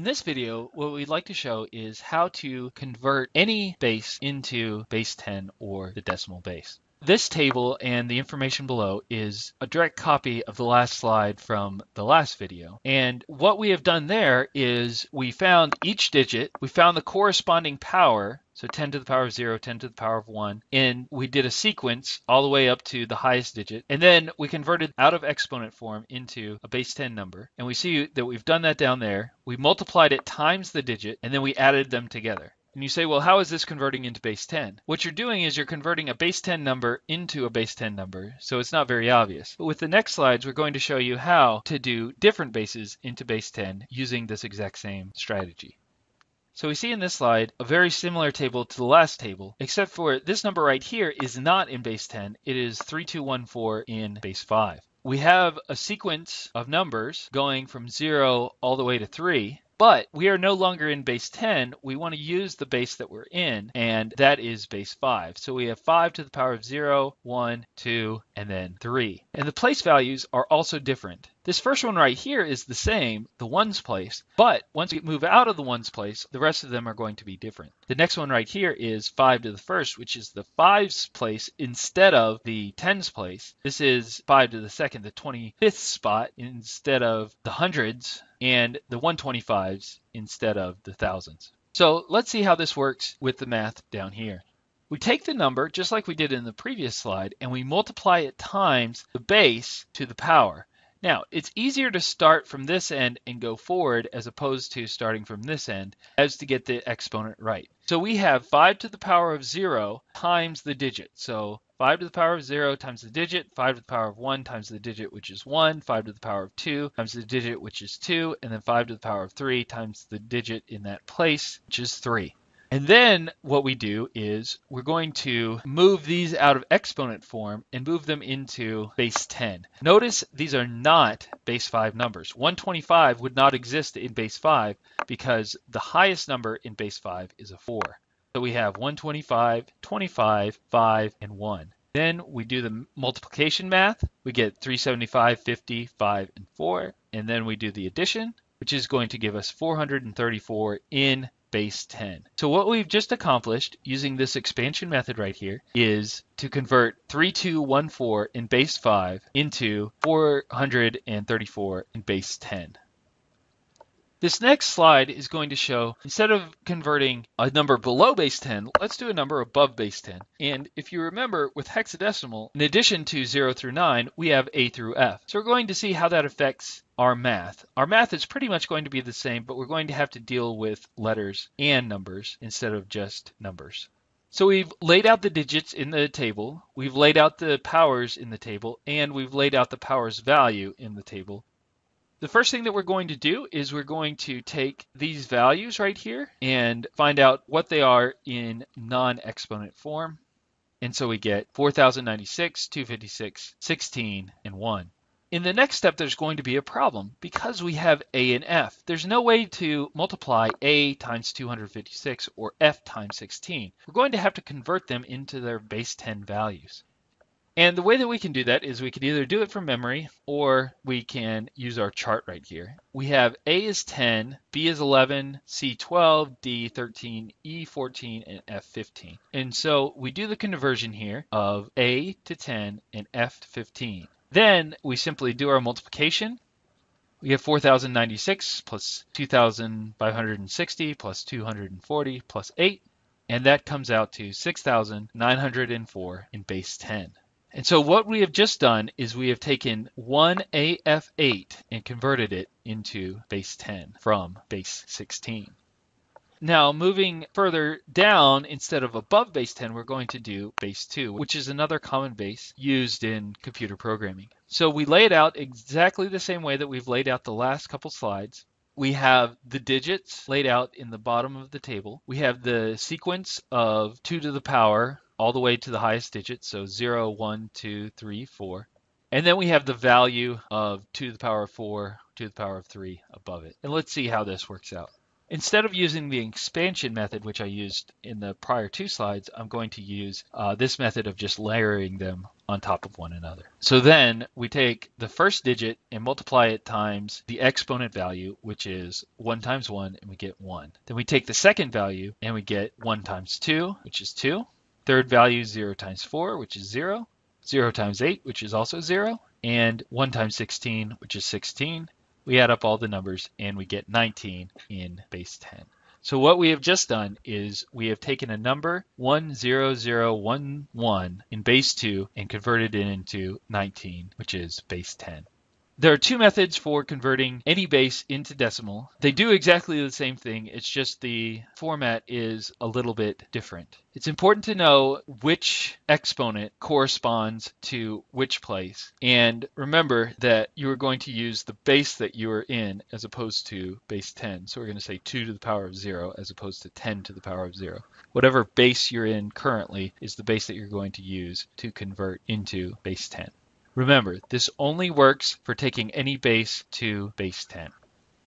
In this video, what we'd like to show is how to convert any base into base 10 or the decimal base. This table and the information below is a direct copy of the last slide from the last video. And what we have done there is we found each digit, we found the corresponding power, so 10 to the power of 0, 10 to the power of 1, and we did a sequence all the way up to the highest digit. And then we converted out of exponent form into a base 10 number. And we see that we've done that down there. We multiplied it times the digit, and then we added them together. And you say, well, how is this converting into base 10? What you're doing is you're converting a base 10 number into a base 10 number, so it's not very obvious. But with the next slides, we're going to show you how to do different bases into base 10 using this exact same strategy. So we see in this slide a very similar table to the last table, except for this number right here is not in base 10, it is 3214 in base 5. We have a sequence of numbers going from 0 all the way to 3, but we are no longer in base 10. We want to use the base that we're in, and that is base 5. So we have 5 to the power of 0, 1, 2, and then 3. And the place values are also different. This first one right here is the same, the ones place, but once we move out of the ones place, the rest of them are going to be different. The next one right here is 5 to the first, which is the 5s place instead of the 10s place. This is 5 to the second, the 25th spot instead of the hundreds, and the 125s instead of the thousands. So let's see how this works with the math down here. We take the number, just like we did in the previous slide, and we multiply it times the base to the power. Now, it's easier to start from this end and go forward as opposed to starting from this end as to get the exponent right. So we have 5 to the power of 0 times the digit. So 5 to the power of 0 times the digit, 5 to the power of 1 times the digit, which is 1, 5 to the power of 2 times the digit, which is 2, and then 5 to the power of 3 times the digit in that place, which is 3. And then what we do is we're going to move these out of exponent form and move them into base 10. Notice these are not base 5 numbers. 125 would not exist in base 5 because the highest number in base 5 is a 4. So we have 125, 25, 5, and 1. Then we do the multiplication math. We get 375, 50, 5, and 4. And then we do the addition, which is going to give us 434 in base 10. So what we've just accomplished using this expansion method right here is to convert 3214 in base 5 into 434 in base 10. This next slide is going to show, instead of converting a number below base 10, let's do a number above base 10. And if you remember, with hexadecimal, in addition to 0 through 9, we have A through F. So we're going to see how that affects our math. Our math is pretty much going to be the same, but we're going to have to deal with letters and numbers instead of just numbers. So we've laid out the digits in the table, we've laid out the powers in the table, and we've laid out the powers value in the table. The first thing that we're going to do is we're going to take these values right here and find out what they are in non-exponent form. And so we get 4096, 256, 16, and 1. In the next step, there's going to be a problem because we have A and F. There's no way to multiply A times 256 or F times 16. We're going to have to convert them into their base 10 values. And the way that we can do that is we can either do it from memory or we can use our chart right here. We have A is 10, B is 11, C 12, D 13, E 14, and F 15. And so we do the conversion here of A to 10 and F to 15. Then we simply do our multiplication. We get 4,096 plus 2,560 plus 240 plus 8, and that comes out to 6,904 in base 10. And so what we have just done is we have taken 1AF8 and converted it into base 10 from base 16. Now moving further down, instead of above base 10, we're going to do base 2, which is another common base used in computer programming. So we lay it out exactly the same way that we've laid out the last couple slides. We have the digits laid out in the bottom of the table. We have the sequence of 2 to the power all the way to the highest digit, so 0, 1, 2, 3, 4. And then we have the value of 2 to the power of 4, 2 to the power of 3 above it. And let's see how this works out. Instead of using the expansion method, which I used in the prior two slides, I'm going to use uh, this method of just layering them on top of one another. So then we take the first digit and multiply it times the exponent value, which is 1 times 1, and we get 1. Then we take the second value and we get 1 times 2, which is 2. Third value 0 times 4, which is 0. 0 times 8, which is also 0. And 1 times 16, which is 16. We add up all the numbers and we get 19 in base 10. So what we have just done is we have taken a number 10011 in base 2 and converted it into 19, which is base 10. There are two methods for converting any base into decimal. They do exactly the same thing, it's just the format is a little bit different. It's important to know which exponent corresponds to which place. And remember that you are going to use the base that you are in as opposed to base 10. So we're going to say 2 to the power of 0 as opposed to 10 to the power of 0. Whatever base you're in currently is the base that you're going to use to convert into base 10. Remember, this only works for taking any base to base 10.